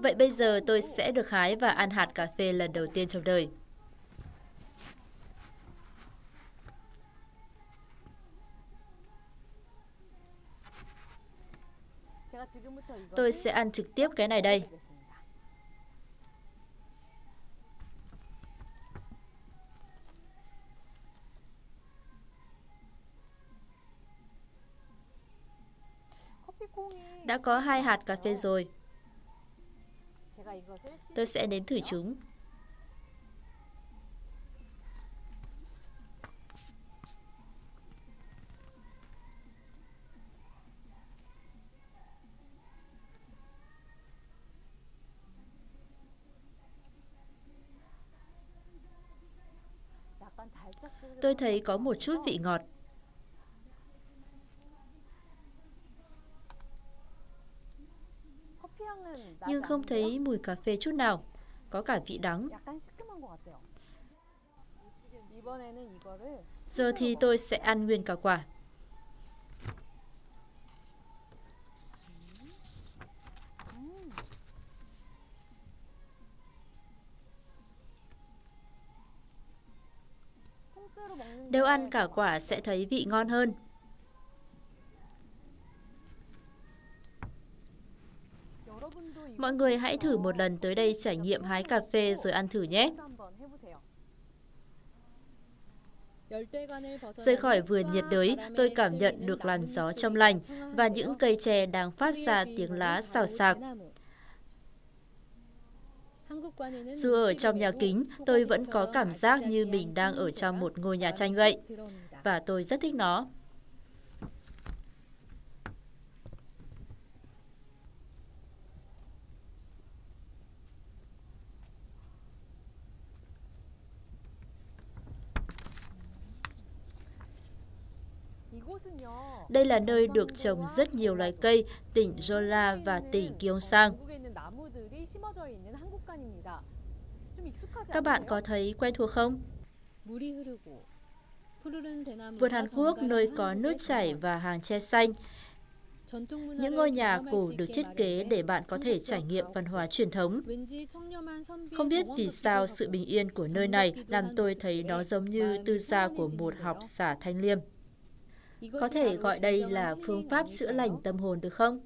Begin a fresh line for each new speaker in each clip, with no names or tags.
Vậy bây giờ tôi sẽ được hái và ăn hạt cà phê lần đầu tiên trong đời. Tôi sẽ ăn trực tiếp cái này đây. Đã có hai hạt cà phê rồi. Tôi sẽ đến thử chúng. Tôi thấy có một chút vị ngọt. Nhưng không thấy mùi cà phê chút nào. Có cả vị đắng. Giờ thì tôi sẽ ăn nguyên cả quả. Nếu ăn cả quả sẽ thấy vị ngon hơn. Mọi người hãy thử một lần tới đây trải nghiệm hái cà phê rồi ăn thử nhé. Rời khỏi vườn nhiệt đới, tôi cảm nhận được làn gió trong lành và những cây tre đang phát ra tiếng lá xào xạc. Dù ở trong nhà kính, tôi vẫn có cảm giác như mình đang ở trong một ngôi nhà tranh vậy. Và tôi rất thích nó. Đây là nơi được trồng rất nhiều loài cây, tỉnh Jeolla và tỉnh Gyeongsang. Các bạn có thấy quen thuộc không? Vườn Hàn Quốc nơi có nước chảy và hàng tre xanh. Những ngôi nhà cổ được thiết kế để bạn có thể trải nghiệm văn hóa truyền thống. Không biết vì sao sự bình yên của nơi này làm tôi thấy nó giống như tư gia của một học giả thanh liêm. Có thể gọi đây là phương pháp chữa lành tâm hồn được không?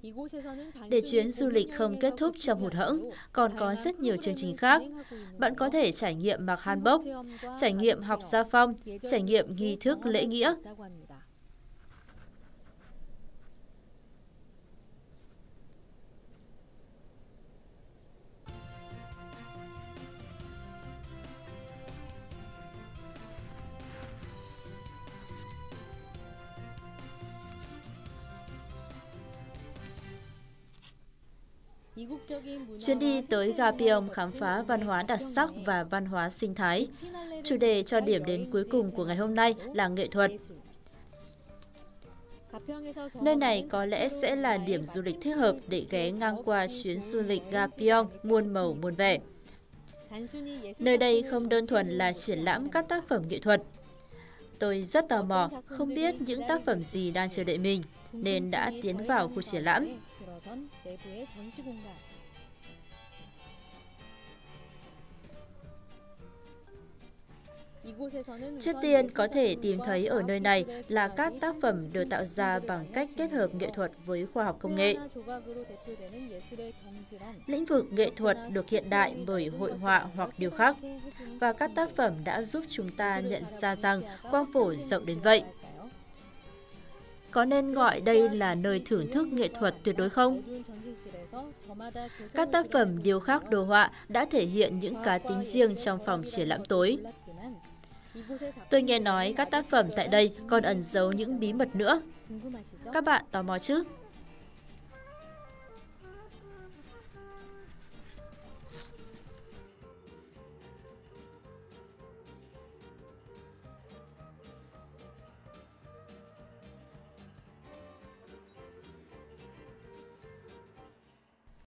Để chuyến du lịch không kết thúc trong hụt hẫng, còn có rất nhiều chương trình khác. Bạn có thể trải nghiệm mặc hanbok, trải nghiệm học gia phong, trải nghiệm nghi thức lễ nghĩa. Chuyến đi tới Gapyeong khám phá văn hóa đặc sắc và văn hóa sinh thái. Chủ đề cho điểm đến cuối cùng của ngày hôm nay là nghệ thuật. Nơi này có lẽ sẽ là điểm du lịch thích hợp để ghé ngang qua chuyến du lịch Gapyeong muôn màu muôn vẻ. Nơi đây không đơn thuần là triển lãm các tác phẩm nghệ thuật. Tôi rất tò mò, không biết những tác phẩm gì đang chờ đợi mình, nên đã tiến vào khu triển lãm. Trước tiên có thể tìm thấy ở nơi này là các tác phẩm được tạo ra bằng cách kết hợp nghệ thuật với khoa học công nghệ. Lĩnh vực nghệ thuật được hiện đại bởi hội họa hoặc điều khác, và các tác phẩm đã giúp chúng ta nhận ra rằng quang phổ rộng đến vậy. Có nên gọi đây là nơi thưởng thức nghệ thuật tuyệt đối không? Các tác phẩm điêu khắc đồ họa đã thể hiện những cá tính riêng trong phòng triển lãm tối. Tôi nghe nói các tác phẩm tại đây còn ẩn giấu những bí mật nữa. Các bạn tò mò chứ?